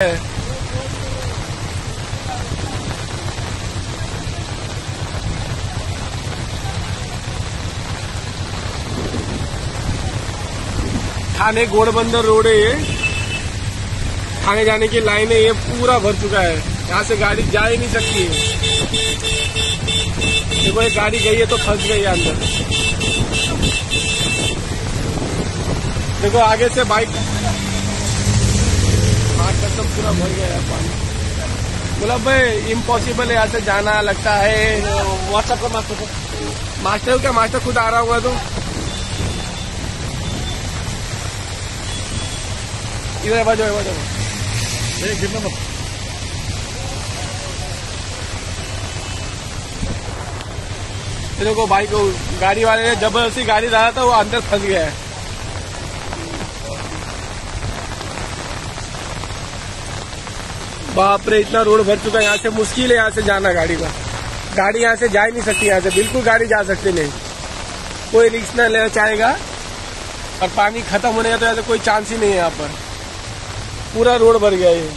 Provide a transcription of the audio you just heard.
थाने Ghodbunder road है ये। थाने जाने की लाइन है, ये पूरा भर चुका है। यहाँ से गाड़ी जा ही नहीं सकती है। देखो, एक गाड़ी गई है तो फंस गई है अंदर। देखो, आगे से बाइक हाथ तो पूरा भर गया है पानी गुलाब भाई इम्पॉसिबल है यहाँ से जाना लगता है। व्हाट्सएप का मास्टर को मास्टर क्या? मास्टर खुद आ रहा होगा तो। इधर बजो बजो गिरना मत देखो भाई को गाड़ी वाले ने ज़बरदस्ती गाड़ी डाला था वो अंदर फंस गया है। बाप रे, इतना रोड भर चुका है, यहाँ से मुश्किल है यहाँ से जाना गाड़ी का। गाड़ी यहाँ से जा ही नहीं सकती यहाँ से, बिल्कुल गाड़ी जा सकती नहीं। कोई रिक्स ना लेना चाहेगा, और पानी खत्म होने का तो ऐसा कोई चांस ही नहीं है यहाँ पर। पूरा रोड भर गया ये।